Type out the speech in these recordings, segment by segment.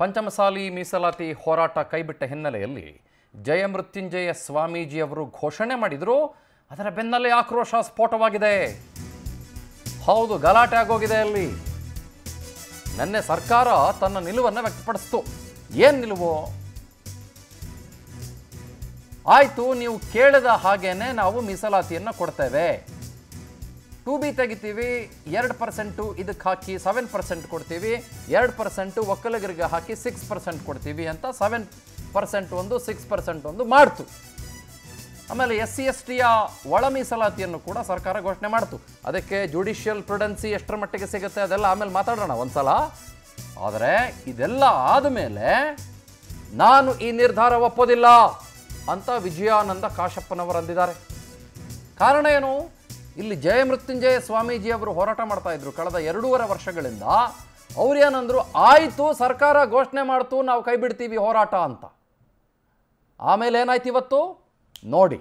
ಪಂಚಮಸಾಲಿ ಮೀಸಲಾತಿ ಹೋರಾಟ ಕೈಬಿಟ್ಟ ಹಿನ್ನೆಲೆಯಲ್ಲಿ ಜಯಮೃತ್ಯುಂಜಯ ಸ್ವಾಮೀಜಿಯವರು ಘೋಷಣೆ ಮಾಡಿದರು. ಅದರ ಬೆನ್ನಲ್ಲೇ ಆಕ್ರೋಶ ಸ್ಫೋಟವಾಗಿದೆ. ಹೌದು, ಗಲಾಟೆ ಆಗೋಗಿದೆ ಅಲ್ಲಿ. ನನ್ನೆ ಸರ್ಕಾರ ತನ್ನ ನಿಲುವನ್ನು ವ್ಯಕ್ತಪಡಿಸ್ತು. ಏನು ನಿಲುವು? ಆಯಿತು, ನೀವು ಕೇಳಿದ ಹಾಗೇನೆ ನಾವು ಮೀಸಲಾತಿಯನ್ನು ಕೊಡ್ತೇವೆ. ಟು ಬಿ ತೆಗಿತೀವಿ, ಎರಡು ಪರ್ಸೆಂಟು ಇದಕ್ಕೆ ಹಾಕಿ ಸೆವೆನ್ ಪರ್ಸೆಂಟ್ ಕೊಡ್ತೀವಿ, ಎರಡು ಪರ್ಸೆಂಟು ಒಕ್ಕಲಿಗರಿಗೆ ಹಾಕಿ ಸಿಕ್ಸ್ ಪರ್ಸೆಂಟ್ ಕೊಡ್ತೀವಿ ಅಂತ ಸೆವೆನ್ ಪರ್ಸೆಂಟ್ ಒಂದು, ಸಿಕ್ಸ್ ಪರ್ಸೆಂಟ್ ಒಂದು ಮಾಡ್ತು. ಆಮೇಲೆ ಎಸ್ ಸಿ ಎಸ್ ಟಿಯ ಒಳ ಮೀಸಲಾತಿಯನ್ನು ಕೂಡ ಸರ್ಕಾರ ಘೋಷಣೆ ಮಾಡ್ತು. ಅದಕ್ಕೆ ಜುಡಿಷಿಯಲ್ ಪ್ರುಡೆನ್ಸಿ ಎಷ್ಟರ ಮಟ್ಟಿಗೆ ಸಿಗುತ್ತೆ ಅದೆಲ್ಲ ಆಮೇಲೆ ಮಾತಾಡೋಣ ಒಂದ್ಸಲ. ಆದರೆ ಇದೆಲ್ಲ ಆದಮೇಲೆ ನಾನು ಈ ನಿರ್ಧಾರ ಒಪ್ಪೋದಿಲ್ಲ ಅಂತ ವಿಜಯಾನಂದ ಕಾಶಪ್ಪನವರು ಅಂದಿದ್ದಾರೆ. ಕಾರಣ ಏನು? ಇಲ್ಲಿ ಜಯಮೃತ್ಯುಂಜಯ ಸ್ವಾಮೀಜಿಯವರು ಹೋರಾಟ ಮಾಡ್ತಾ ಇದ್ರು. ಕಳೆದ ಎರಡೂವರೆ ವರ್ಷಗಳಿಂದ ಅವ್ರೇನಂದ್ರು ಆಯಿತು, ಸರ್ಕಾರ ಘೋಷಣೆ ಮಾಡ್ತು, ನಾವು ಕೈ ಬಿಡ್ತೀವಿ ಹೋರಾಟ ಅಂತ. ಆಮೇಲೆ ಏನಾಯ್ತು ಇವತ್ತು? ನೋಡಿ.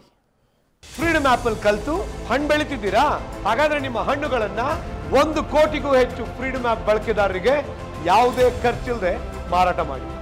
ಫ್ರೀಡಮ್ ಆಪಲ್ ಕಲ್ತು, ಹಣ್ಣು ಬೆಳಿತಿದ್ದೀರಾ? ಹಾಗಾದ್ರೆ ನಿಮ್ಮ ಹಣ್ಣುಗಳನ್ನ ಒಂದು ಕೋಟಿಗೂ ಹೆಚ್ಚು ಫ್ರೀಡಮ್ ಆಪ್ ಬಳಕೆದಾರರಿಗೆ ಯಾವುದೇ ಖರ್ಚಿಲ್ಲದೆ ಮಾರಾಟ ಮಾಡಿ.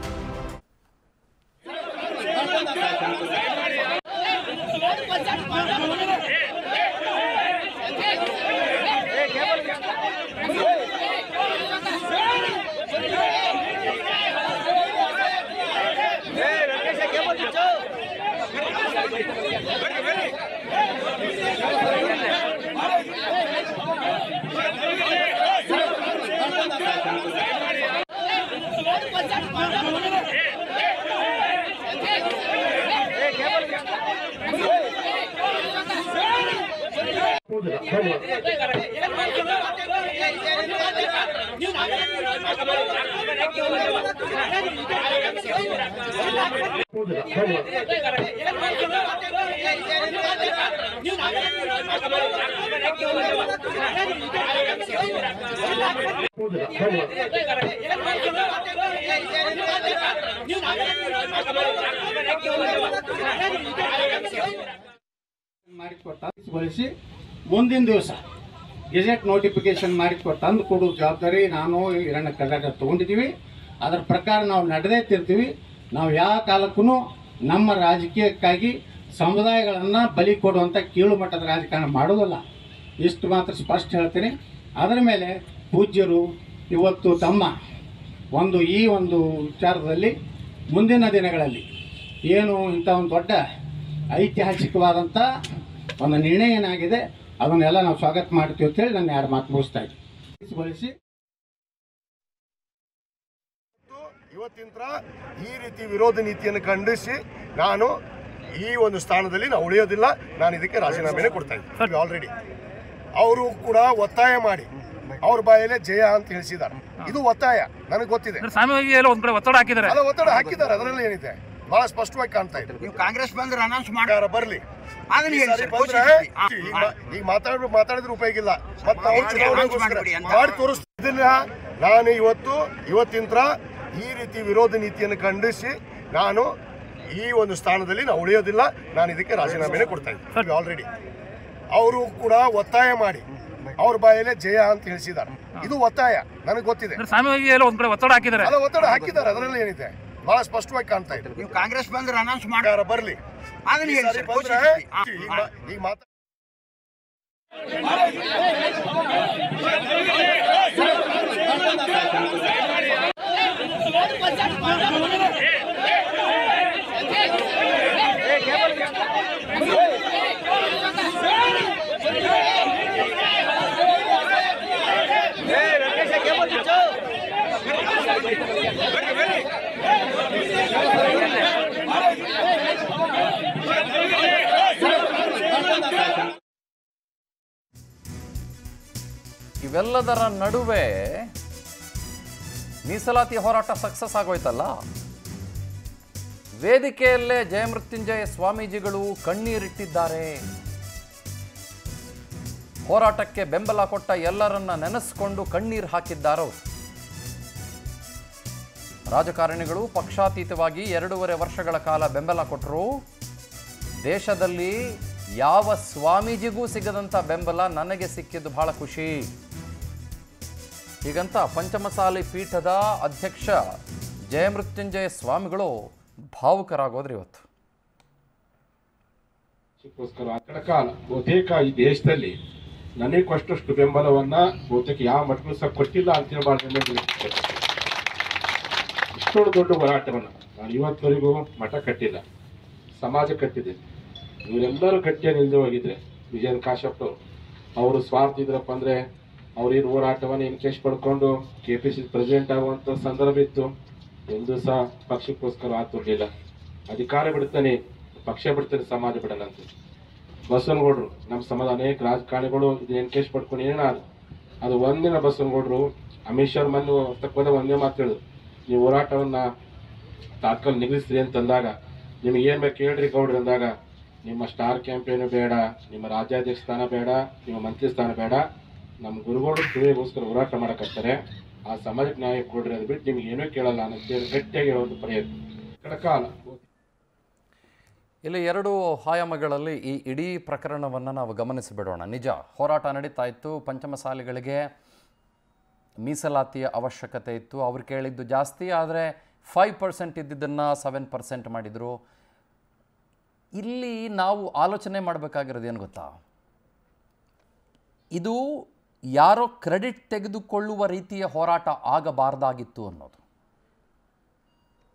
ಮಾಡಿಕೊಟ್ಟ ಬಳಸಿ ಮುಂದಿನ ದಿವಸ ಗೆಜೆಟ್ ನೋಟಿಫಿಕೇಶನ್ ಮಾಡಿಕೊಟ್ಟು ತಂದು ಕೊಡೋ ಜವಾಬ್ದಾರಿ. ನಾನು ಇರಣ್ಣ ಕರ್ನಾಟಕ ತೊಗೊಂಡಿದ್ದೀವಿ. ಅದರ ಪ್ರಕಾರ ನಾವು ನಡೆದೇ ತಿರ್ತೀವಿ ನಾವು ಯಾವ ಕಾಲಕ್ಕೂ ನಮ್ಮ ರಾಜಕೀಯಕ್ಕಾಗಿ ಸಮುದಾಯಗಳನ್ನು ಬಲಿ ಕೊಡುವಂಥ ಕೀಳು ಮಟ್ಟದ ರಾಜಕಾರಣ ಮಾಡೋದಲ್ಲ. ಇಷ್ಟು ಮಾತ್ರ ಸ್ಪಷ್ಟ ಹೇಳ್ತೀನಿ. ಅದರ ಮೇಲೆ ಪೂಜ್ಯರು ಇವತ್ತು ತಮ್ಮ ಒಂದು ಈ ಒಂದು ವಿಚಾರದಲ್ಲಿ ಮುಂದಿನ ದಿನಗಳಲ್ಲಿ ಏನು ಇಂಥ ಒಂದು ದೊಡ್ಡ ಐತಿಹಾಸಿಕವಾದಂಥ ಒಂದು ನಿರ್ಣಯ ಏನಾಗಿದೆ ಅದನ್ನೆಲ್ಲ ನಾವು ಸ್ವಾಗತ ಮಾಡ್ತೀವಿ ಅಂತೇಳಿ ನಾನು ಎರಡು ಮಾತು ಮುಗಿಸ್ತಾ ಇದ್ದೀನಿ. ಬಳಸಿ ಇವತ್ತಿನ ಈ ರೀತಿ ವಿರೋಧ ನೀತಿಯನ್ನು ಖಂಡಿಸಿ ನಾನು ಈ ಒಂದು ಸ್ಥಾನದಲ್ಲಿ ನಾವು ಉಳಿಯೋದಿಲ್ಲ. ನಾನು ಇದಕ್ಕೆ ರಾಜೀನಾಮೆನೇ ಕೊಡ್ತಾ ಇದ್ದೀನಿ. ಆಲ್ರೆಡಿ ಅವರು ಕೂಡ ಒತ್ತಾಯ ಮಾಡಿ. ಅವ್ರ ಬಾಯಲ್ಲೇ ಜಯ ಅಂತ ತಿಳಿಸಿದ್ದಾರೆ. ಇದು ಒತ್ತಾಯ. ನನಗೆ ಗೊತ್ತಿದೆ. ಎಲ್ಲ ಒಂದ್ ಕಡೆ ಒತ್ತಡ ಹಾಕಿದ್ದಾರೆ. ಅಲ್ಲ ಒತ್ತಡ ಹಾಕಿದ್ದಾರೆ. ಅದರಲ್ಲಿ ಏನಿದೆ? ಬಹಳ ಸ್ಪಷ್ಟವಾಗಿ ಕಾಣ್ತಾ ಇದೆ. ನೀವು ಕಾಂಗ್ರೆಸ್ ಬಂದ್ರೆ ಅನೌನ್ಸ್ ಮಾಡ್ಯಾರ ಬರ್ಲಿ. ಈಗ ಮಾತಾಡ ಮಾತಾಡಿದ್ರೆ ಉಪಯೋಗ ಇಲ್ಲ. ಮತ್ತೆ ಮಾಡಿ, ತೋರಿಸ್ತಿದ್ದಿಲ್ಲ ನಾನು ಇವತ್ತು ಇವತ್ತಿನ ಈ ರೀತಿ ವಿರೋಧ ನೀತಿಯನ್ನು ಖಂಡಿಸಿ ನಾನು ಈ ಒಂದು ಸ್ಥಾನದಲ್ಲಿ ನಾವು ಉಳಿಯೋದಿಲ್ಲ. ನಾನು ಇದಕ್ಕೆ ರಾಜೀನಾಮೆನೇ ಕೊಡ್ತಾ ಇದ್ದೀನಿ. ಆಲ್ರೆಡಿ ಅವರು ಕೂಡ ಒತ್ತಾಯ ಮಾಡಿ. ಅವ್ರ ಬಾಯಲ್ಲೇ ಜಯ ಅಂತ ತಿಳಿಸಿದ್ದಾರೆ ಇದು ಒತ್ತಾಯ. ನನಗೆ ಗೊತ್ತಿದೆ. ಸ್ವಾಮೀಜಿ ಎಲ್ಲ ಒಂದ್ ಕಡೆ ಒತ್ತಡ ಹಾಕಿದ್ದಾರೆ. ಒತ್ತಡ ಹಾಕಿದ್ದಾರೆ. ಅದರಲ್ಲಿ ಏನಿದೆ? ಬಹಳ ಸ್ಪಷ್ಟವಾಗಿ ಕಾಣ್ತಾ ಇದೆ. ನೀವು ಕಾಂಗ್ರೆಸ್ ಬಂದ್ರೆ ಅನೌನ್ಸ್ ಮಾಡಿ. ಸರ್ಕಾರ ಬರ್ಲಿ. ಅದನ್ನ ಈ ಹೇಳಿ ಸಾರಿ ಸರ್, ಬಂದ್ರೆ ಘೋಷಿಸಿ. ಆ, ಇವೆಲ್ಲದರ ನಡುವೆ ಮೀಸಲಾತಿ ಹೋರಾಟ ಸಕ್ಸಸ್ ಆಗೋಯ್ತಲ್ಲ? ವೇದಿಕೆಯಲ್ಲೇ ಜಯಮೃತ್ಯುಂಜಯ ಸ್ವಾಮೀಜಿಗಳು ಕಣ್ಣೀರಿಟ್ಟಿದ್ದಾರೆ. ಹೋರಾಟಕ್ಕೆ ಬೆಂಬಲ ಕೊಟ್ಟ ಎಲ್ಲರನ್ನ ನೆನೆಸ್ಕೊಂಡು ಕಣ್ಣೀರು ಹಾಕಿದ್ದಾರೋ? ರಾಜಕಾರಣಿಗಳು ಪಕ್ಷಾತೀತವಾಗಿ ಎರಡೂವರೆ ವರ್ಷಗಳ ಕಾಲ ಬೆಂಬಲ ಕೊಟ್ಟರು ದೇಶದಲ್ಲಿ ಯಾವ ಸ್ವಾಮೀಜಿಗೂ ಸಿಗದಂಥ ಬೆಂಬಲ ನನಗೆ ಸಿಕ್ಕಿದ್ದು ಬಹಳ ಖುಷಿ. ಹೀಗಂತ ಪಂಚಮಸಾಲಿ ಪೀಠದ ಅಧ್ಯಕ್ಷ ಜಯಮೃತ್ಯುಂಜಯ ಸ್ವಾಮಿಗಳು ಭಾವುಕರಾಗೋದ್ರಿ ಇವತ್ತು. ಕಾಲ ಬಹುತೇಕ ಈ ದೇಶದಲ್ಲಿ ನನಗೆ ಕೊಟ್ಟಷ್ಟು ಬೆಂಬಲವನ್ನ ಬಹುತೇಕ ಯಾವ ಮಠಕ್ಕೂ ಸಹ ಕೊಟ್ಟಿಲ್ಲ ಅಂತ ಹೇಳಬಾರ್ದು ಇಷ್ಟೊಂದು ದೊಡ್ಡ ಹೋರಾಟವನ್ನು ನಾನು ಇವತ್ತವರೆಗೂ ಮಠ ಕಟ್ಟಿಲ್ಲ, ಸಮಾಜ ಕಟ್ಟಿದೆ. ಇವರೆಲ್ಲರೂ ಕಟ್ಟಿಯ ನಿಲ್ದೆ ಹೋಗಿದ್ರೆ ವಿಜಯನ್ ಕಾಶಪ್ಪ ಅವರು ಸ್ವಾರ್ಥ ಇದ್ರಪ್ಪ ಅಂದ್ರೆ ಅವ್ರೇನು ಹೋರಾಟವನ್ನು ಇನ್ಕೇಶ್ ಪಡ್ಕೊಂಡು ಕೆ ಪಿ ಸಿ ಪ್ರೆಸಿಡೆಂಟ್ ಆಗುವಂತ ಸಂದರ್ಭ ಇತ್ತು. ಎಂದು ಸಹ ಪಕ್ಷಕ್ಕೋಸ್ಕರ ಆತುರ್ಲಿಲ್ಲ ಅಧಿಕಾರ ಬಿಡ್ತಾನೆ ಪಕ್ಷ ಬಿಡ್ತಾನೆ ಸಮಾಜ ಬಿಡಲ್ಲ ಅಂತ. ಬಸವನಗೌಡರು, ನಮ್ಮ ಸಮಾಜ ಅನೇಕ ರಾಜಕಾರಣಿಗಳು ಇದನ್ನ ಪಡ್ಕೊಂಡು ಏನ ಅದು ಒಂದಿನ ಬಸವನಗೌಡರು, ಅಮಿತ್ ಶಾ ಮನ್ನು ತಕ್ಕ ಒಂದೇ ಮಾತು ಹೇಳಿದ್ರು ನೀವು ಹೋರಾಟವನ್ನ ತಾತ್ಕಾಲ ನಿಲ್ಲಿಸ್ರಿ ಅಂತಂದಾಗ ನಿಮ್ಗೆ ಏನ್ ಬೇಕು ಹೇಳ್ರಿ ಗೌಡ್ರಿ ಅಂದಾಗ, ನಿಮ್ಮ ಸ್ಟಾರ್ ಕ್ಯಾಂಪೇನು ಬೇಡ, ನಿಮ್ಮ ರಾಜ್ಯಾಧ್ಯಕ್ಷ ಸ್ಥಾನ ಬೇಡ, ನಿಮ್ಮ ಮಂತ್ರಿ ಸ್ಥಾನ ಬೇಡ ನಮ್ಮ ಗುರುಗಳು ತುಳಿಗೋಸ್ಕರ ಹೋರಾಟ ಮಾಡಕತ್ತಾರೆ. ಆ ಸಮಾಜಕ್ಕೆ ನ್ಯಾಯ ಕೊಡ್ರಿ ಅದು ಬಿಟ್ಟು ನಿಮ್ಗೆ ಏನೂ ಕೇಳಲ್ಲ ಅಂತೇಳಿ ಗಟ್ಟಿಯಾಗಿ ಹೇಳೋದು ಪ್ರಯತ್ನ. ಕಡಕಾಲ. ಇಲ್ಲಿ ಎರಡು ಆಯಾಮಗಳಲ್ಲಿ ಈ ಇಡೀ ಪ್ರಕರಣವನ್ನು ನಾವು ಗಮನಿಸಿಬಿಡೋಣ. ನಿಜ, ಹೋರಾಟ ನಡೀತಾ ಇತ್ತು. ಪಂಚಮಸಾಲಿಗಳಿಗೆ ಮೀಸಲಾತಿಯ ಅವಶ್ಯಕತೆ ಇತ್ತು. ಅವ್ರು ಕೇಳಿದ್ದು ಜಾಸ್ತಿ, ಆದರೆ ಫೈವ್ ಪರ್ಸೆಂಟ್ ಇದ್ದಿದ್ದನ್ನು ಸೆವೆನ್ ಪರ್ಸೆಂಟ್ ಮಾಡಿದರು. ಇಲ್ಲಿ ನಾವು ಆಲೋಚನೆ ಮಾಡಬೇಕಾಗಿರೋದು ಏನು ಗೊತ್ತಾ? ಇದು ಯಾರೋ ಕ್ರೆಡಿಟ್ ತೆಗೆದುಕೊಳ್ಳುವ ರೀತಿಯ ಹೋರಾಟ ಆಗಬಾರ್ದಾಗಿತ್ತು ಅನ್ನೋದು.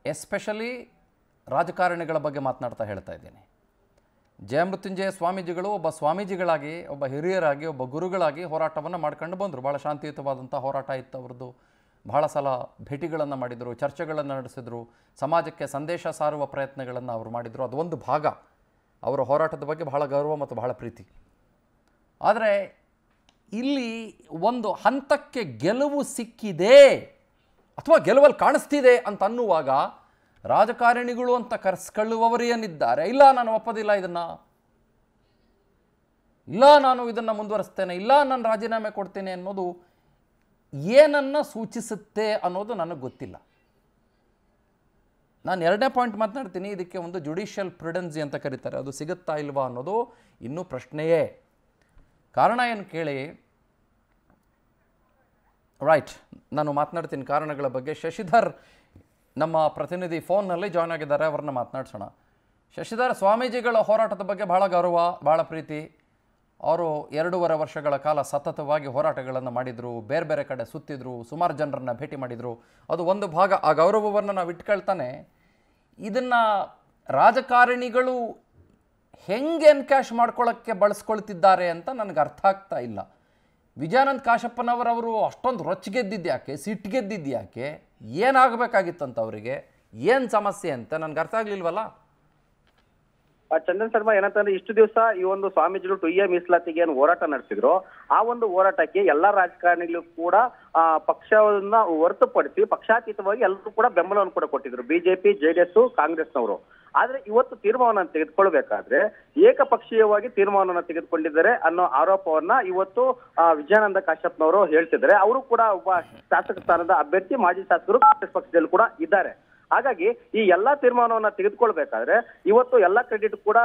ಎಸ್ಪೆಷಲಿ ರಾಜಕಾರಣಿಗಳ ಬಗ್ಗೆ ಮಾತನಾಡ್ತಾ ಹೇಳ್ತಾ ಇದ್ದೀನಿ. ಜಯಮೃತ್ಯುಂಜಯ ಸ್ವಾಮೀಜಿಗಳು ಒಬ್ಬ ಸ್ವಾಮೀಜಿಗಳಾಗಿ, ಒಬ್ಬ ಹಿರಿಯರಾಗಿ, ಒಬ್ಬ ಗುರುಗಳಾಗಿ ಹೋರಾಟವನ್ನು ಮಾಡ್ಕೊಂಡು ಬಂದರು. ಭಾಳ ಶಾಂತಿಯುತವಾದಂಥ ಹೋರಾಟ ಇತ್ತು ಅವ್ರದ್ದು. ಬಹಳ ಸಲ ಭೇಟಿಗಳನ್ನು ಮಾಡಿದರು, ಚರ್ಚೆಗಳನ್ನು ನಡೆಸಿದರು, ಸಮಾಜಕ್ಕೆ ಸಂದೇಶ ಸಾರುವ ಪ್ರಯತ್ನಗಳನ್ನು ಅವರು ಮಾಡಿದರು. ಅದು ಒಂದು ಭಾಗ. ಅವರ ಹೋರಾಟದ ಬಗ್ಗೆ ಬಹಳ ಗೌರವ ಮತ್ತು ಬಹಳ ಪ್ರೀತಿ. ಆದರೆ ಇಲ್ಲಿ ಒಂದು ಹಂತಕ್ಕೆ ಗೆಲುವು ಸಿಕ್ಕಿದೆ ಅಥವಾ ಗೆಲುವಲ್ಲಿ ಕಾಣಿಸ್ತಿದೆ ಅಂತ ಅನ್ನುವಾಗ ರಾಜಕಾರಣಿಗಳು ಅಂತ ಕರೆಸ್ಕೊಳ್ಳುವವರು ಏನಿದ್ದಾರೆ? ಇಲ್ಲ, ನಾನು ಒಪ್ಪೋದಿಲ್ಲ ಇದನ್ನು. ಇಲ್ಲ, ನಾನು ಇದನ್ನು ಮುಂದುವರಿಸ್ತೇನೆ. ಇಲ್ಲ, ನಾನು ರಾಜೀನಾಮೆ ಕೊಡ್ತೇನೆ ಅನ್ನೋದು ಏನನ್ನು ಸೂಚಿಸುತ್ತೆ ಅನ್ನೋದು ನನಗೆ ಗೊತ್ತಿಲ್ಲ. ನಾನು ಎರಡನೇ ಪಾಯಿಂಟ್ ಮಾತನಾಡ್ತೀನಿ, ಇದಕ್ಕೆ ಒಂದು ಜುಡಿಷಿಯಲ್ ಪ್ರಿಡೆನ್ಸಿ ಅಂತ ಕರೀತಾರೆ. ಅದು ಸಿಗುತ್ತಾ ಇಲ್ವಾ ಅನ್ನೋದು ಇನ್ನೂ ಪ್ರಶ್ನೆಯೇ. ಕಾರಣ ಏನು ಕೇಳಿ? ರೈಟ್ ನಾನು ಮಾತನಾಡ್ತೀನಿ ಕಾರಣಗಳ ಬಗ್ಗೆ. ಶಶಿಧರ್ ನಮ್ಮ ಪ್ರತಿನಿಧಿ ಫೋನ್ನಲ್ಲಿ ಜಾಯ್ನ್ ಆಗಿದ್ದಾರೆ. ಅವ್ರನ್ನ ಮಾತನಾಡ್ಸೋಣ. ಶಶಿಧರ್ ಸ್ವಾಮೀಜಿಗಳ ಹೋರಾಟದ ಬಗ್ಗೆ ಭಾಳ ಗೌರವ ಭಾಳ ಪ್ರೀತಿ. ಅವರು ಎರಡೂವರೆ ವರ್ಷಗಳ ಕಾಲ ಸತತವಾಗಿ ಹೋರಾಟಗಳನ್ನು ಮಾಡಿದರು. ಬೇರೆ ಬೇರೆ ಕಡೆ ಸುತ್ತಿದ್ರು. ಸುಮಾರು ಜನರನ್ನು ಭೇಟಿ ಮಾಡಿದರು. ಅದು ಒಂದು ಭಾಗ. ಆ ಗೌರವವನ್ನು ನಾವು ಇಟ್ಕೊಳ್ತಾನೆ ಇದನ್ನು ರಾಜಕಾರಣಿಗಳು ಹೆಂಗೆ ಎನ್ಕ್ಯಾಶ್ ಮಾಡ್ಕೊಳ್ಳೋಕ್ಕೆ ಬಳಸ್ಕೊಳ್ತಿದ್ದಾರೆ ಅಂತ ನನಗೆ ಅರ್ಥ ಆಗ್ತಾ ಇಲ್ಲ. ವಿಜಯಾನಂದ್ ಕಾಶಪ್ಪನವರವರು ಅಷ್ಟೊಂದು ರೊಚ್ಚಿಗೆದ್ದಿದ್ದು ಯಾಕೆ ಸಿಟ್ಟಿಗೆದ್ದಿದ್ದು ಯಾಕೆ, ಏನಾಗಬೇಕಾಗಿತ್ತಂತ ಅವರಿಗೆ, ಏನು ಸಮಸ್ಯೆ ಅಂತ ನನಗೆ ಅರ್ಥ ಆಗಲಿಲ್ವಲ್ಲ? ಚಂದನ್ ಶರ್ಮಾ ಏನಂತಂದ್ರೆ ಇಷ್ಟು ದಿವಸ ಈ ಒಂದು ಸ್ವಾಮೀಜಿಗಳು ಟು ಎ ಮೀಸಲಾತಿಗೆ ಏನು ಹೋರಾಟ ನಡೆಸಿದ್ರು. ಆ ಒಂದು ಹೋರಾಟಕ್ಕೆ ಎಲ್ಲಾ ರಾಜಕಾರಣಿಗಳು ಕೂಡ, ಆ, ಪಕ್ಷವನ್ನ ಹೊರತುಪಡಿಸಿ ಪಕ್ಷಾತೀತವಾಗಿ ಎಲ್ಲರೂ ಕೂಡ ಬೆಂಬಲವನ್ನು ಕೂಡ ಕೊಟ್ಟಿದ್ರು. ಬಿಜೆಪಿ ಜೆಡಿಎಸ್ ಕಾಂಗ್ರೆಸ್ನವರು. ಆದ್ರೆ ಇವತ್ತು ತೀರ್ಮಾನ ತೆಗೆದುಕೊಳ್ಬೇಕಾದ್ರೆ ಏಕಪಕ್ಷೀಯವಾಗಿ ತೀರ್ಮಾನವನ್ನು ತೆಗೆದುಕೊಂಡಿದ್ದಾರೆ ಅನ್ನೋ ಆರೋಪವನ್ನ ಇವತ್ತು ವಿಜಯಾನಂದ ಕಾಶ್ಯಪ್ನವರು ಹೇಳ್ತಿದ್ದಾರೆ. ಅವರು ಕೂಡ ಒಬ್ಬ ಶಾಸಕ ಸ್ಥಾನದ ಅಭ್ಯರ್ಥಿ ಮಾಜಿ ಶಾಸಕರು ಕಾಂಗ್ರೆಸ್ ಪಕ್ಷದಲ್ಲಿ ಕೂಡ ಇದ್ದಾರೆ. ಹಾಗಾಗಿ ಈ ಎಲ್ಲಾ ತೀರ್ಮಾನವನ್ನ ತೆಗೆದುಕೊಳ್ಬೇಕಾದ್ರೆ ಇವತ್ತು ಎಲ್ಲಾ ಕ್ರೆಡಿಟ್ ಕೂಡ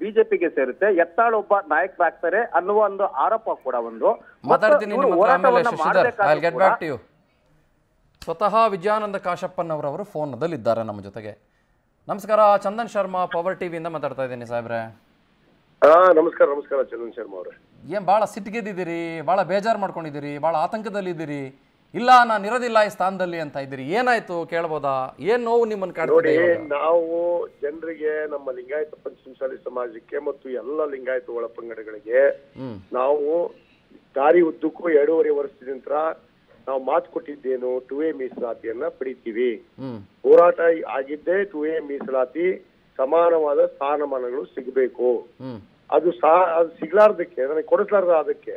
ಬಿಜೆಪಿಗೆ ಸೇರುತ್ತೆ. ಎತ್ತಾಳು ಒಬ್ಬ ನಾಯಕರಾಗ್ತಾರೆ ಅನ್ನುವ ಒಂದು ಆರೋಪ ಕೂಡ ಒಂದು. ಸ್ವತಃ ವಿಜಯಾನಂದ ಕಾಶಪ್ಪನವರವರು ಫೋನದಲ್ಲಿದ್ದಾರೆ ನಮ್ಮ ಜೊತೆಗೆ. ನಮಸ್ಕಾರ ಚಂದನ್ ಶರ್ಮಾ ಪವರ್ ಟಿವಿ ಇಂದ ಮಾತಾಡ್ತಾ ಇದ್ದೀನಿ ಸಾಹೇಬ್ರೆ. ಹಾ ನಮಸ್ಕಾರ ನಮಸ್ಕಾರ ಚಂದನ್ ಶರ್ಮಾ ಅವರೇ. ಏನ್ ಬಹಳ ಸಿಟ್ಟಿಗೆದ್ದಿದ್ದೀರಿ ಬಹಳ ಬೇಜಾರು ಮಾಡ್ಕೊಂಡಿದ್ದೀರಿ ಬಹಳ ಆತಂಕದಲ್ಲಿದ್ದೀರಿ ಇಲ್ಲ ನಾನು ಇರೋದಿಲ್ಲ ಈ ಸ್ಥಾನದಲ್ಲಿ ಅಂತ ಇದ್ದೀರಿ ಏನಾಯ್ತು ಕೇಳ್ಬೋದಾ? ಏನ್ ನೋವು ನಿಮ್ಮನ್ನು ನೋಡಿ ನಾವು ಜನರಿಗೆ ನಮ್ಮ ಲಿಂಗಾಯತ ಪಂಚಮಸಾಲಿ ಸಮಾಜಕ್ಕೆ ಮತ್ತು ಎಲ್ಲ ಲಿಂಗಾಯತ ಒಳ ಪಂಗಡಗಳಿಗೆ ನಾವು ದಾರಿ ಉದ್ದಕ್ಕೂ ಎರಡೂವರೆ ವರ್ಷದಿಂದ ನಾವು ಮಾತು ಕೊಟ್ಟಿದ್ದೇನು ಟು ಎ ಮೀಸಲಾತಿಯನ್ನ ಪಡಿತೀವಿ. ಹೋರಾಟ ಆಗಿದ್ದೇ ಟು ಎ ಮೀಸಲಾತಿ ಸಮಾನವಾದ ಸ್ಥಾನಮಾನಗಳು ಸಿಗಬೇಕು. ಅದು ಸಾ ಅದು ಸಿಗ್ಲಾರ್ದಕ್ಕೆ ನನಗೆ ಕೊಡಿಸ್ಲಾರ್ದ ಅದಕ್ಕೆ.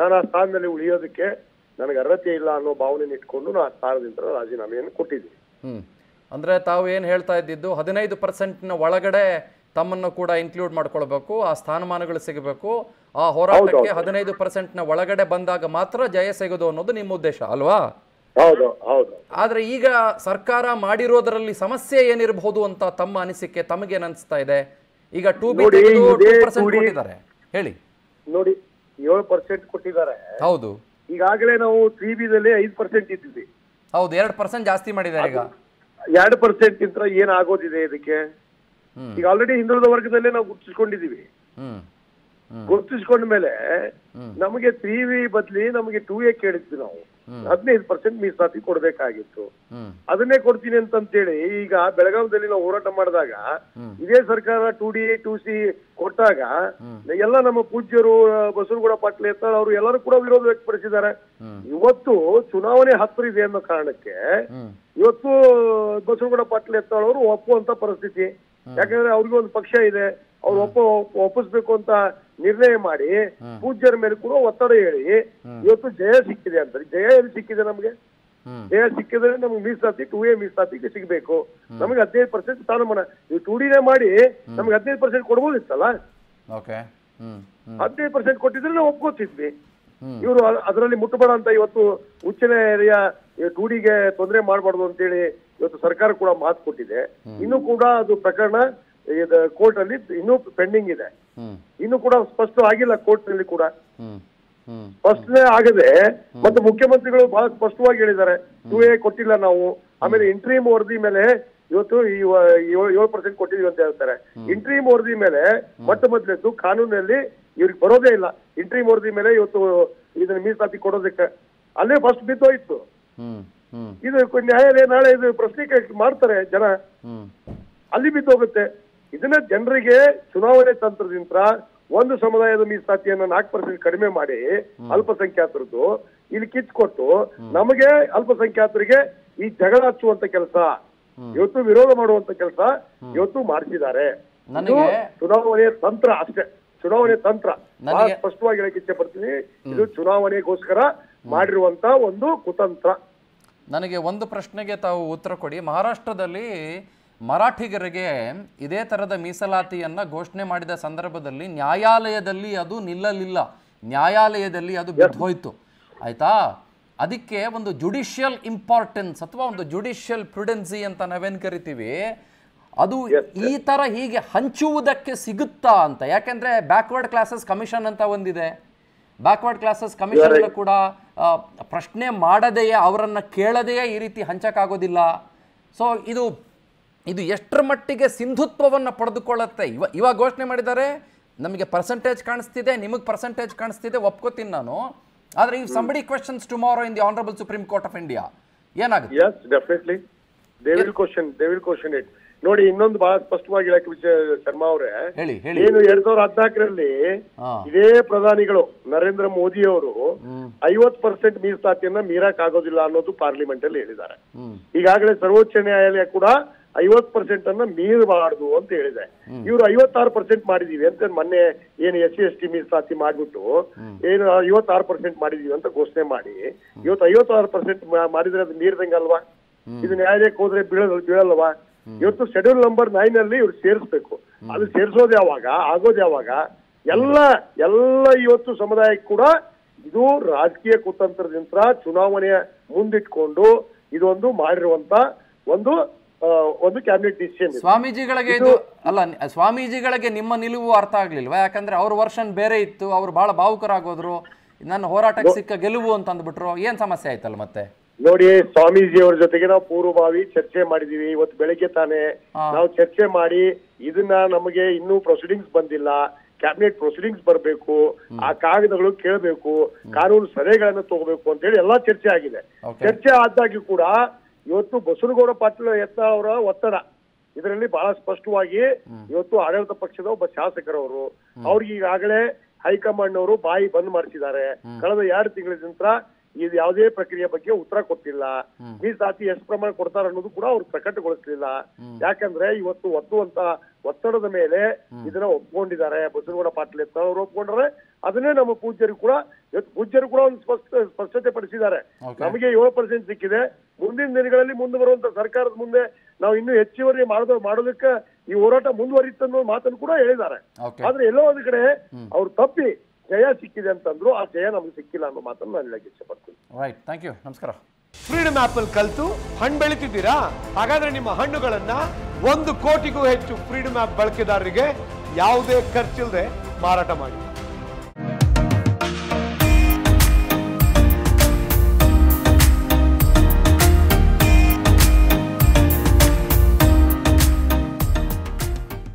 ನಾನು ಆ ಸ್ಥಾನದಲ್ಲಿ ಉಳಿಯೋದಕ್ಕೆ ನನಗೆ ಅರ್ಹತೆ ಇಲ್ಲ ಅನ್ನೋ ಭಾವನೆ ಇಟ್ಕೊಂಡು ನಾನು ಆ ಸ್ಥಾನದಿಂದ ರಾಜೀನಾಮೆಯನ್ನು ಕೊಟ್ಟಿದ್ದೀನಿ. ಅಂದ್ರೆ ತಾವು ಏನ್ ಹೇಳ್ತಾ ಇದ್ದಿದ್ದು ಹದಿನೈದು ಪರ್ಸೆಂಟ್ನ ಒಳಗಡೆ ತಮ್ಮನ್ನು ಕೂಡ ಇನ್ಕ್ಲೂಡ್ ಮಾಡ್ಕೊಳ್ಬೇಕು ಆ ಸ್ಥಾನಮಾನಗಳು ಸಿಗಬೇಕು. ಆ ಹೋರಾಟಕ್ಕೆ ಹದಿನೈದು ಪರ್ಸೆಂಟ್ನ ಒಳಗಡೆ ಬಂದಾಗ ಮಾತ್ರ ಜಯ ಸಿಗೋದು ಅನ್ನೋದು ನಿಮ್ಮ ಉದ್ದೇಶ ಅಲ್ವಾ? ಹೌದು ಹೌದು. ಆದ್ರೆ ಈಗ ಸರ್ಕಾರ ಮಾಡಿರೋದರಲ್ಲಿ ಸಮಸ್ಯೆ ಏನಿರಬಹುದು ಅಂತ ತಮ್ಮ ಅನಿಸಿಕೆ ತಮಗೇನ್ ಅನಿಸ್ತಾ ಇದೆ. ಈಗ ಟೂ ಬಿ ಕೊಟ್ಟಿದ್ದಾರೆ. ಹೇಳಿ. ನೋಡಿ ಏಳು ಪರ್ಸೆಂಟ್ ಕೊಟ್ಟಿದ್ದಾರೆ. ಹೌದು. ಈಗಾಗಲೇ ನಾವು ತ್ರೀ ಬಿದಲ್ಲಿ ಐದು ಪರ್ಸೆಂಟ್ ಇದ್ದಿದ್ವಿ ಹೌದು ಎರಡು ಪರ್ಸೆಂಟ್ ಜಾಸ್ತಿ ಮಾಡಿದ್ದಾರೆ ಈಗ. ಎರಡು ಪರ್ಸೆಂಟ್ ಇಂತ್ರ ಏನಾಗೋದಿದೆ ಇದಕ್ಕೆ. ಈಗ ಆಲ್ರೆಡಿ ಹಿಂದುಳಿದ ವರ್ಗದಲ್ಲೇ ನಾವು ಗುರುತಿಸ್ಕೊಂಡಿದೀವಿ ಗುರುತಿಸ್ಕೊಂಡ ಮೇಲೆ ನಮಗೆ ತ್ರೀ ವಿ ಬದ್ಲಿ ನಮಗೆ ಟೂ ಎ ಕೇಳಿದ್ವಿ ನಾವು. ಹದಿನೈದು ಪರ್ಸೆಂಟ್ ಮೀಸಲಾತಿ ಕೊಡ್ಬೇಕಾಗಿತ್ತು. ಅದನ್ನೇ ಕೊಡ್ತೀನಿ ಅಂತಂತೇಳಿ ಈಗ ಬೆಳಗಾವಿದಲ್ಲಿ ನಾವು ಹೋರಾಟ ಮಾಡಿದಾಗ ಇದೇ ಸರ್ಕಾರ ಟೂ ಡಿ ಟೂ ಸಿ ಕೊಟ್ಟಾಗ ಎಲ್ಲ ನಮ್ಮ ಪೂಜ್ಯರು ಬಸವನಗೌಡ ಪಾಟೀಲ್ ಇರ್ತಾರೆ ಅವರು ಎಲ್ಲರೂ ಕೂಡ ವಿರೋಧ ವ್ಯಕ್ತಪಡಿಸಿದ್ದಾರೆ. ಇವತ್ತು ಚುನಾವಣೆ ಹತ್ತಿರ ಇದೆ ಅನ್ನೋ ಕಾರಣಕ್ಕೆ ಇವತ್ತು ಬಸವನಗೌಡ ಪಾಟೀಲ್ ಎತ್ತಾಳ್ ಅವರು ಒಪ್ಪುವಂತ ಪರಿಸ್ಥಿತಿ. ಯಾಕಂದ್ರೆ ಅವ್ರಿಗೂ ಒಂದು ಪಕ್ಷ ಇದೆ. ಅವ್ರು ಒಪ್ಪ ಒಪ್ಪಿಸ್ಬೇಕು ಅಂತ ನಿರ್ಣಯ ಮಾಡಿ ಪೂಜ್ಯರ ಮೇಲೆ ಕೂಡ ಒತ್ತಡ ಹೇಳಿ ಇವತ್ತು ಜಯ ಸಿಕ್ಕಿದೆ ಅಂತ ಜಯ ಎಲ್ಲಿ ಸಿಕ್ಕಿದೆ ನಮ್ಗೆ? ಜಯ ಸಿಕ್ಕಿದ್ರೆ ನಮ್ಗೆ ಮೀಸಲಾತಿ ಟೂ ಎ ಮೀಸಲಾತಿಗೆ ಸಿಗ್ಬೇಕು. ನಮ್ಗೆ ಹದಿನೈದು ಪರ್ಸೆಂಟ್ ಸ್ಥಾನಮಾನ. ನೀವು ಟೂ ಡಿನೇ ಮಾಡಿ ನಮ್ಗೆ ಹದಿನೈದು ಪರ್ಸೆಂಟ್ ಕೊಡ್ಬೋದಿತ್ತಲ್ಲ? ಹದಿನೈದು ಪರ್ಸೆಂಟ್ ಕೊಟ್ಟಿದ್ರೆ ನಾವು ಒಪ್ಕೋತಿದ್ವಿ. ಇವರು ಅದರಲ್ಲಿ ಮುಟ್ಟಬೇಡ ಅಂತ ಇವತ್ತು ಉಚ್ಚ ನ್ಯಾಯಾಲಯ ಟೂಡಿಗೆ ತೊಂದರೆ ಮಾಡಬಾರ್ದು ಅಂತೇಳಿ ಇವತ್ತು ಸರ್ಕಾರ ಕೂಡ ಮಾತು ಕೊಟ್ಟಿದೆ. ಇನ್ನು ಕೂಡ ಅದು ಪ್ರಕರಣ ಕೋರ್ಟ್ ಅಲ್ಲಿ ಇನ್ನೂ ಪೆಂಡಿಂಗ್ ಇದೆ. ಇನ್ನು ಕೂಡ ಸ್ಪಷ್ಟ ಆಗಿಲ್ಲ ಕೋರ್ಟ್ನಲ್ಲಿ ಕೂಡ ಸ್ಪಷ್ಟನೆ ಆಗದೆ ಮತ್ತೆ ಮುಖ್ಯಮಂತ್ರಿಗಳು ಬಹಳ ಸ್ಪಷ್ಟವಾಗಿ ಹೇಳಿದ್ದಾರೆ. ಟೂ ಎ ಕೊಟ್ಟಿಲ್ಲ ನಾವು. ಆಮೇಲೆ ಇಂಟ್ರೀಮ್ ವರದಿ ಮೇಲೆ ಇವತ್ತು ಏಳು- ಏಳು ಪರ್ಸೆಂಟ್ ಕೊಟ್ಟಿದೀವಿ ಅಂತ ಹೇಳ್ತಾರೆ. ಇಂಟ್ರೀಮ್ ವರದಿ ಮೇಲೆ ಮೊಟ್ಟ ಮೊದಲದ್ದು ಕಾನೂನಲ್ಲಿ ಇವ್ರಿಗೆ ಬರೋದೇ ಇಲ್ಲ. ಇಂಟ್ರೀಮ್ ವರದಿ ಮೇಲೆ ಇವತ್ತು ಇದನ್ನ ಮೀಸಲಾತಿ ಕೊಡೋದಕ್ಕೆ. ಅಲ್ಲೇ ಫಸ್ಟ್ ಬಿದ್ದೋಯ್ತು. ಇದು ನ್ಯಾಯಾಲಯ ನಾಳೆ ಇದು ಪ್ರಶ್ನೆ ಕೇಳ್- ಮಾಡ್ತಾರೆ ಜನ. ಅಲ್ಲಿ ಬಿದ್ದೋಗುತ್ತೆ. ಇದನ್ನ ಜನರಿಗೆ ಚುನಾವಣೆ ತಂತ್ರದಿಂದ ಒಂದು ಸಮುದಾಯದ ಮೀಸಲಾತಿಯನ್ನ ನಾಲ್ಕು ಪರ್ಸೆಂಟ್ ಕಡಿಮೆ ಮಾಡಿ ಅಲ್ಪಸಂಖ್ಯಾತರದ್ದು ಇಲ್ಲಿ ಕಿತ್ಕೊಟ್ಟು ನಮಗೆ ಅಲ್ಪಸಂಖ್ಯಾತರಿಗೆ ಈ ಜಗಳ ಹಚ್ಚುವಂತ ಕೆಲಸ ಇವತ್ತು ವಿರೋಧ ಮಾಡುವಂತ ಕೆಲಸ ಇವತ್ತು ಮಾಡ್ತಿದ್ದಾರೆ. ಚುನಾವಣೆ ತಂತ್ರ ಅಷ್ಟೇ. ಚುನಾವಣೆ ತಂತ್ರ. ಸ್ಪಷ್ಟವಾಗಿ ಹೇಳಕ್ಕೆ ಇಚ್ಛೆ ಪಡ್ತೀನಿ. ಇದು ಚುನಾವಣೆಗೋಸ್ಕರ ಮಾಡಿರುವಂತ ಒಂದು ಕುತಂತ್ರ. ನನಗೆ ಒಂದು ಪ್ರಶ್ನೆಗೆ ತಾವು ಉತ್ತರ ಕೊಡಿ. ಮಹಾರಾಷ್ಟ್ರದಲ್ಲಿ ಮರಾಠಿಗರಿಗೆ ಇದೇ ಥರದ ಮೀಸಲಾತಿಯನ್ನು ಘೋಷಣೆ ಮಾಡಿದ ಸಂದರ್ಭದಲ್ಲಿ ನ್ಯಾಯಾಲಯದಲ್ಲಿ ಅದು ನಿಲ್ಲಲಿಲ್ಲ. ನ್ಯಾಯಾಲಯದಲ್ಲಿ ಅದು ಬಿದ್ದೋಯ್ತು. ಆಯಿತಾ? ಅದಕ್ಕೆ ಒಂದು ಜುಡಿಷಿಯಲ್ ಇಂಪಾರ್ಟೆನ್ಸ್ ಅಥವಾ ಒಂದು ಜುಡಿಷಿಯಲ್ ಪ್ರುಡೆನ್ಸಿ ಅಂತ ನಾವೇನು ಕರಿತೀವಿ? ಅದು ಈ ಥರ ಹೀಗೆ ಹಂಚುವುದಕ್ಕೆ ಸಿಗುತ್ತಾ ಅಂತ. ಯಾಕೆಂದರೆ ಬ್ಯಾಕ್ವರ್ಡ್ ಕ್ಲಾಸಸ್ ಕಮಿಷನ್ ಅಂತ ಒಂದಿದೆ. ಬ್ಯಾಕ್ವರ್ಡ್ ಕ್ಲಾಸಸ್ ಕಮಿಷನ್ ಕೂಡ ಪ್ರಶ್ನೆ ಮಾಡದೆಯೇ ಅವರನ್ನು ಕೇಳದೆಯೇ ಈ ರೀತಿ ಹಂಚಕ್ಕಾಗೋದಿಲ್ಲ. ಸೊ ಇದು ಇದು ಎಷ್ಟರ ಮಟ್ಟಿಗೆ ಸಿಂಧುತ್ವವನ್ನು ಪಡೆದುಕೊಳ್ಳುತ್ತೆ? ಇವ ಇವಾಗ ಘೋಷಣೆ ಮಾಡಿದ್ದಾರೆ ನಮಗೆ ಪರ್ಸೆಂಟೇಜ್ ಕಾಣಿಸ್ತಿದೆ ನಿಮಗೆ ಪರ್ಸೆಂಟೇಜ್ ಕಾಣಿಸ್ತಿದೆ ಒಪ್ಕೋತೀನಿ ನಾನು. ಆದರೆ ಈ somebody questions tomorrow in the honourable supreme court of India ಏನಾಗುತ್ತೆ? ನೋಡಿ ಇನ್ನೊಂದು ಬಹಳ ಸ್ಪಷ್ಟವಾಗಿ ಹೇಳಕ್ ವಿಷಯ ಶರ್ಮಾ ಅವರೇ. ಏನು ಎರಡ್ ಸಾವಿರದ ಹದಿನಾಲ್ಕರಲ್ಲಿ ಇದೇ ಪ್ರಧಾನಿಗಳು ನರೇಂದ್ರ ಮೋದಿ ಅವರು ಐವತ್ ಪರ್ಸೆಂಟ್ ಮೀಸಲಾತಿಯನ್ನ ಮೀರಕ್ ಆಗೋದಿಲ್ಲ ಅನ್ನೋದು ಪಾರ್ಲಿಮೆಂಟ್ ಅಲ್ಲಿ ಹೇಳಿದ್ದಾರೆ ಈಗಾಗಲೇ ಸರ್ವೋಚ್ಚ ನ್ಯಾಯಾಲಯ ಕೂಡ ಐವತ್ ಪರ್ಸೆಂಟ್ ಅನ್ನ ಮೀರಬಾರದು ಅಂತ ಹೇಳಿದೆ. ಇವರು ಐವತ್ತಾರು ಪರ್ಸೆಂಟ್ ಮಾಡಿದೀವಿ ಅಂತ ಮೊನ್ನೆ ಏನು ಎಸ್ ಸಿ ಎಸ್ ಟಿ ಮೀಸಲಾತಿ ಮಾಡ್ಬಿಟ್ಟು ಏನು ಐವತ್ತಾರು ಪರ್ಸೆಂಟ್ ಮಾಡಿದೀವಿ ಅಂತ ಘೋಷಣೆ ಮಾಡಿ. ಇವತ್ತು ಐವತ್ತಾರು ಪರ್ಸೆಂಟ್ ಮಾಡಿದ್ರೆ ಅದು ಮೀರ್ದಂಗಲ್ವಾ ಇದು ನ್ಯಾಯಾಲಯಕ್ಕೆ ಹೋದ್ರೆ ಬೀಳಲ್ ಬೀಳಲ್ವಾ? ಇವತ್ತು ಶೆಡ್ಯೂಲ್ ನಂಬರ್ ನೈನ್ ಅಲ್ಲಿ ಇವ್ರು ಸೇರಿಸ್ಬೇಕು. ಅದು ಸೇರಿಸೋದು ಯಾವಾಗ? ಆಗೋದು ಯಾವಾಗ? ಎಲ್ಲ ಎಲ್ಲ ಇವತ್ತು ಸಮುದಾಯಕ್ಕೆ ಕೂಡ ಇದು ರಾಜಕೀಯ ಕುತಂತ್ರದಿಂದ ಚುನಾವಣೆಯ ಮುಂದಿಟ್ಕೊಂಡು ಇದೊಂದು ಮಾಡಿರುವಂತ ಒಂದು ಒಂದು ಕ್ಯಾಬಿನೆಟ್ ಡಿಸಿಷನ್ ಸ್ವಾಮೀಜಿಗಳಿಗೆ ಇದು ಅಲ್ಲ ಸ್ವಾಮೀಜಿಗಳಿಗೆ ನಿಮ್ಮ ನಿಲುವು ಅರ್ಥ ಆಗ್ಲಿಲ್ವಾ? ಯಾಕಂದ್ರೆ ಅವ್ರ ವರ್ಷನ್ ಬೇರೆ ಇತ್ತು ಅವ್ರು ಬಹಳ ಭಾವುಕರಾಗೋದ್ರು ನನ್ನ ಹೋರಾಟಕ್ಕೆ ಸಿಕ್ಕ ಗೆಲುವು ಅಂತ ಅಂದ್ಬಿಟ್ರು ಏನ್ ಸಮಸ್ಯೆ ಆಯ್ತಲ್ಲ ಮತ್ತೆ? ನೋಡಿ ಸ್ವಾಮೀಜಿ ಅವ್ರ ಜೊತೆಗೆ ನಾವು ಪೂರ್ವಭಾವಿ ಚರ್ಚೆ ಮಾಡಿದೀವಿ. ಇವತ್ತು ಬೆಳಿಗ್ಗೆ ತಾನೇ ನಾವು ಚರ್ಚೆ ಮಾಡಿ ಇದನ್ನ ನಮಗೆ ಇನ್ನೂ ಪ್ರೊಸೀಡಿಂಗ್ಸ್ ಬಂದಿಲ್ಲ. ಕ್ಯಾಬಿನೆಟ್ ಪ್ರೊಸೀಡಿಂಗ್ಸ್ ಬರಬೇಕು. ಆ ಕಾಗದಗಳು ಕೇಳಬೇಕು. ಕಾನೂನು ಸಲಹೆಗಳನ್ನು ತಗೋಬೇಕು ಅಂತ ಹೇಳಿ ಎಲ್ಲಾ ಚರ್ಚೆ ಆಗಿದೆ. ಚರ್ಚೆ ಆದಾಗ್ಯೂ ಕೂಡ ಇವತ್ತು ಬಸವನಗೌಡ ಪಾಟೀಲ್ ಯತ್ನ ಅವರ ಒತ್ತಡ ಇದರಲ್ಲಿ ಬಹಳ ಸ್ಪಷ್ಟವಾಗಿ ಇವತ್ತು ಆಡಳಿತ ಪಕ್ಷದ ಒಬ್ಬ ಶಾಸಕರವರು ಅವ್ರಿಗೆ ಈಗಾಗಲೇ ಹೈಕಮಾಂಡ್ ಅವರು ಬಾಯಿ ಬಂದ್ ಮಾಡಿಸಿದ್ದಾರೆ. ಕಳೆದ ಎರಡು ತಿಂಗಳ ನಂತರ ಇದು ಯಾವುದೇ ಪ್ರಕ್ರಿಯೆ ಬಗ್ಗೆ ಉತ್ತರ ಕೊಟ್ಟಿಲ್ಲ. ಮೀಸಲಾತಿ ಎಷ್ಟು ಪ್ರಮಾಣ ಕೊಡ್ತಾರೆ ಅನ್ನೋದು ಕೂಡ ಅವ್ರು ಪ್ರಕಟಗೊಳಿಸಲಿಲ್ಲ. ಯಾಕಂದ್ರೆ ಇವತ್ತು ಒತ್ತುವಂತ ಒತ್ತಡದ ಮೇಲೆ ಇದನ್ನ ಒಪ್ಕೊಂಡಿದ್ದಾರೆ. ಬಸವನಗೌಡ ಪಾಟೀಲ್ ಎತ್ತ ಅವರು ಒಪ್ಕೊಂಡ್ರೆ ಅದನ್ನೇ ನಮ್ಮ ಪೂಜ್ಯರು ಕೂಡ ಇವತ್ತು ಪೂಜ್ಯರು ಕೂಡ ಒಂದು ಸ್ಪಷ್ಟ ಸ್ಪಷ್ಟತೆ ಪಡಿಸಿದ್ದಾರೆ. ನಮಗೆ ಏಳು ಪರ್ಸೆಂಟ್ ಸಿಕ್ಕಿದೆ. ಮುಂದಿನ ದಿನಗಳಲ್ಲಿ ಮುಂದೆ ಬರುವಂತ ಸರ್ಕಾರದ ಮುಂದೆ ನಾವು ಇನ್ನೂ ಹೆಚ್ಚುವರಿ ಮಾಡೋದು ಮಾಡೋದಕ್ಕೆ ಈ ಹೋರಾಟ ಮುಂದುವರಿಯುತ್ತೆ ಅನ್ನೋ ಮಾತನ್ನು ಕೂಡ ಹೇಳಿದ್ದಾರೆ. ಆದ್ರೆ ಎಲ್ಲೋ ಒಂದು ಕಡೆ ಅವ್ರು ತಪ್ಪಿ ಜಯ ಸಿಕ್ಕಿದೆ ಅಂತಂದ್ರು ಆ ಜಯ ನಮ್ಗೆ ಸಿಕ್ಕಿಲ್ಲ ಅನ್ನೋ ಮಾತನ್ನು ನಾನು ಹೇಳಕ್ಕೆ ಇಚ್ಛೆ ಪಡ್ತೀನಿ ರೈಟ್ ಥ್ಯಾಂಕ್ ಯು ನಮಸ್ಕಾರ. ಫ್ರೀಡಮ್ ಆಪ್ ಅಲ್ಲಿ ಕಲ್ತು ಹಣ್ಣು ಬೆಳಿತಿದ್ದೀರಾ? ಹಾಗಾದ್ರೆ ನಿಮ್ಮ ಹಣ್ಣುಗಳನ್ನ ಒಂದು ಕೋಟಿಗೂ ಹೆಚ್ಚು ಫ್ರೀಡಮ್ ಆಪ್ ಬಳಕೆದಾರರಿಗೆ ಯಾವುದೇ ಖರ್ಚಿಲ್ಲದೆ ಮಾರಾಟ ಮಾಡಿ.